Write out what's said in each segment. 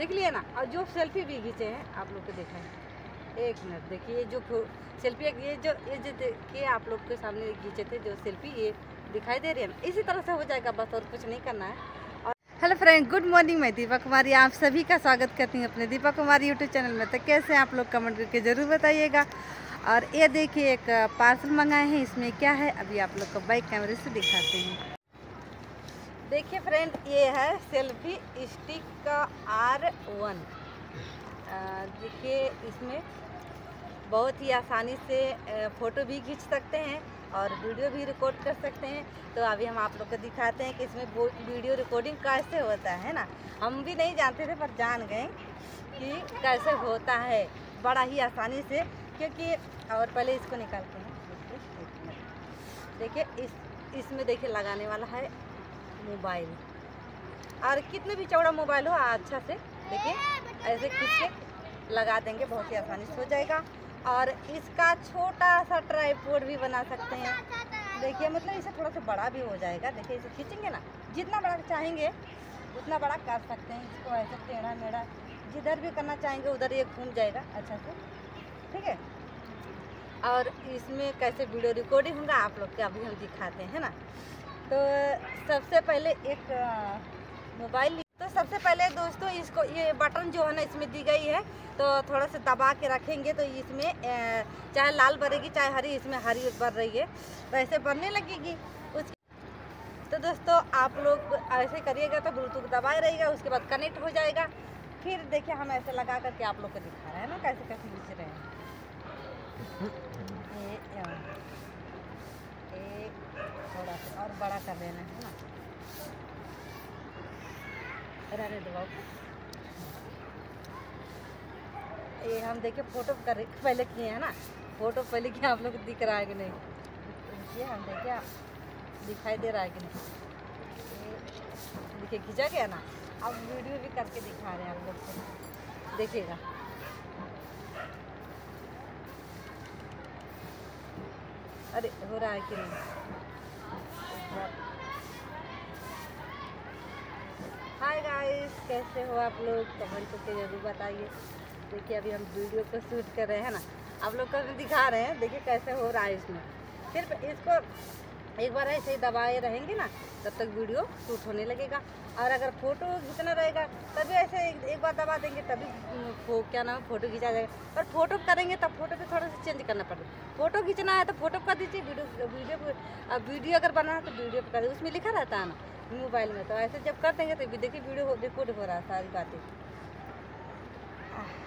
देख लिए ना, और जो सेल्फी भी खींचे हैं, आप लोग को देखा एक मिनट, देखिए, ये जो सेल्फी ये जो ये जो देखिए, आप लोग के सामने खींचे थे जो सेल्फी ये दिखाई दे रही है। ना इसी तरह से हो जाएगा बस, और कुछ नहीं करना है। और हेलो फ्रेंड गुड मॉर्निंग मैं दीपा कुमारी आप सभी का स्वागत करती हूँ अपने दीपा कुमारी यूट्यूब चैनल में। तो कैसे आप लोग कमेंट करके ज़रूर बताइएगा। और ये देखिए, एक पार्सल मंगाए हैं, इसमें क्या है, अभी आप लोग को बाइक कैमरे से दिखाते हैं। देखिए फ्रेंड ये है सेल्फी स्टिक का आर वन देखिए इसमें बहुत ही आसानी से फ़ोटो भी खींच सकते हैं और वीडियो भी रिकॉर्ड कर सकते हैं। तो अभी हम आप लोग को दिखाते हैं कि इसमें वीडियो रिकॉर्डिंग कैसे होता है ना? हम भी नहीं जानते थे, पर जान गए कि कैसे होता है। बड़ा ही आसानी से, क्योंकि, और पहले इसको निकालते हैं। देखिए, इस, इसमें देखिए लगाने वाला है मोबाइल। और कितने भी चौड़ा मोबाइल हो अच्छा से देखिए, ऐसे खींच के लगा देंगे, बहुत ही आसानी से हो जाएगा। और इसका छोटा सा ट्राईपोर्ड भी बना सकते हैं। देखिए मतलब इसे थोड़ा सा बड़ा भी हो जाएगा। देखिए, इसे खींचेंगे ना, जितना बड़ा चाहेंगे, उतना बड़ा कर सकते हैं। इसको ऐसे टेढ़ा मेढ़ा जिधर भी करना चाहेंगे, उधर ये घूम जाएगा अच्छा से। ठीक है? और इसमें कैसे वीडियो रिकॉर्डिंग होगा, आप लोग के अभी हम दिखाते हैं ना? तो सबसे पहले एक मोबाइल तो सबसे पहले दोस्तों इसको, ये बटन जो है ना, इसमें दी गई है। तो थोड़ा सा दबा के रखेंगे तो इसमें चाहे लाल बरेगी चाहे हरी, इसमें हरी भर रही है। वैसे बनने लगेगी। उस तो दोस्तों, आप लोग ऐसे करिएगा तो ब्लूटूथ दबाए रहेगा उसके बाद कनेक्ट हो जाएगा। फिर देखिए, हम ऐसे लगा करके आप लोग को दिखा रहे हैं ना कैसे कैसे खींच रहे हैं। बड़ा कर देना है ना। रहने दो ये हम देखिए फ़ोटो कर पहले किए हैं ना। फ़ोटो पहले किए, आप लोग दिख रहा है कि नहीं? देखिए हम देखिए दिखाई दे रहा है कि नहीं? देखिए, खींचा गया ना? अब वीडियो भी करके दिखा रहे हैं आप लोग को। देखिएगा। अरे, हो रहा है कि नहीं? हाय गाइस कैसे हो आप लोग? कमेंट करके ज़रूर बताइए। देखिए, अभी हम वीडियो को शूट कर रहे हैं ना। आप लोग कभी दिखा रहे हैं। देखिए कैसे हो रहा है इसमें सिर्फ़ इसको एक बार ऐसे ही दबाए रहेंगे ना तब तक वीडियो शूट होने लगेगा। और अगर फ़ोटो खींचना रहेगा तभी ऐसे एक, एक बार दबा देंगे तभी फो, क्या नाम फ़ोटो खींचा जाएगा। पर फ़ोटो करेंगे तब फ़ोटो भी थोड़ा सा चेंज करना पड़ेगा। फ़ोटो खींचना है तो फ़ोटो कर दीजिए वीडियो वीडियो वीडियो अगर बनाना है तो वीडियो कर दीजिए। उसमें लिखा रहता है ना मोबाइल में। तो ऐसे जब कर देंगे तो देखिए वीडियो रिकॉर्ड हो रहा है सारी बातें।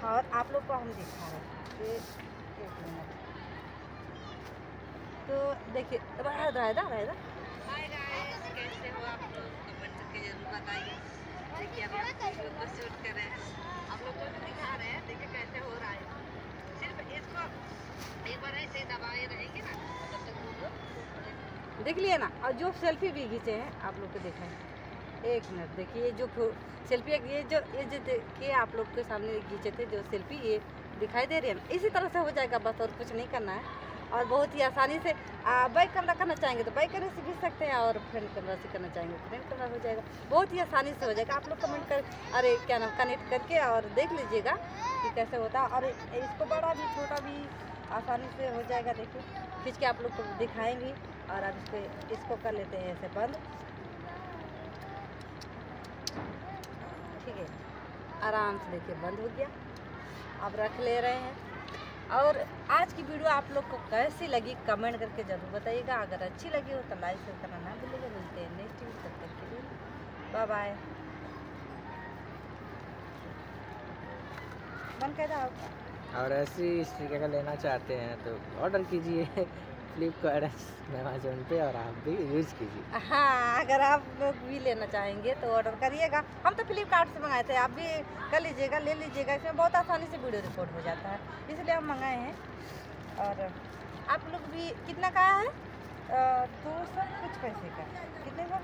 और आप लोग को हम दिखा रहे हैं। देखिए रायदा रायदा हाय गाइस कैसे हो आप लोग? कमेंट करके ज़रूर बताइए। देखिए अभी को शूट कर रहे हैं। आप लोग को दिखा रहे हैं। देखिए कैसे हो रहा है। सिर्फ़ इसको एक बार ऐसे दबाए रहेंगे ना तब तक वीडियो देख लिए ना और जो सेल्फी भी खींचे हैं आप लोग को देखा है। एक मिनट देखिए जो सेल्फी ये जो ये जो देखिए आप लोग के सामने खींचे थे जो सेल्फी ये दिखाई दे रही है। ना इसी तरह से हो जाएगा बस और कुछ नहीं करना है। और बहुत ही आसानी से बाइक कैमरा करना चाहेंगे तो बाइक कैमरे से भी सकते हैं और फ्रंट कैमरा से करना चाहेंगे फ्रंट कैमरा हो जाएगा। बहुत ही आसानी से हो जाएगा। आप लोग कमेंट कर, अरे क्या नाम कनेक्ट करके और देख लीजिएगा कि कैसे होता है। और इसको बड़ा भी, छोटा भी आसानी से हो जाएगा, देखिए। खींच के आप लोग को दिखाएँगे और अब इसको इसको कर लेते हैं ऐसे बंद। ठीक है। आराम से देखिए, बंद हो गया। अब रख ले रहे हैं। और आज की वीडियो आप लोग को कैसी लगी, कमेंट करके ज़रूर बताइएगा। अगर अच्छी लगी हो तो लाइक शेयर करना ना भूलिएगा। मिलते हैं नेक्स्ट वीडियो तब तक के लिए बाय बाय कर और ऐसी स्पीकर लेना चाहते हैं तो ऑर्डर कीजिए। फ्लिपकार्ट अमेजोन पे और आप भी यूज़ कीजिए। हाँ अगर आप लोग भी लेना चाहेंगे तो ऑर्डर करिएगा। हम तो फ्लिपकार्ट से मंगाए थे आप भी कर लीजिएगा ले लीजिएगा। इसमें बहुत आसानी से वीडियो रिकॉर्ड हो जाता है इसलिए हम मंगाए हैं। और आप लोग भी कितना का है? दो सौ कुछ पैसे का। कितने का?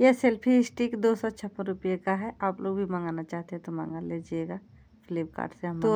यह सेल्फी स्टिक दो सौ छप्पन रुपये का है। आप लोग भी मंगाना चाहते हैं तो मंगा लीजिएगा। फ्लिपकार्ट से हम तो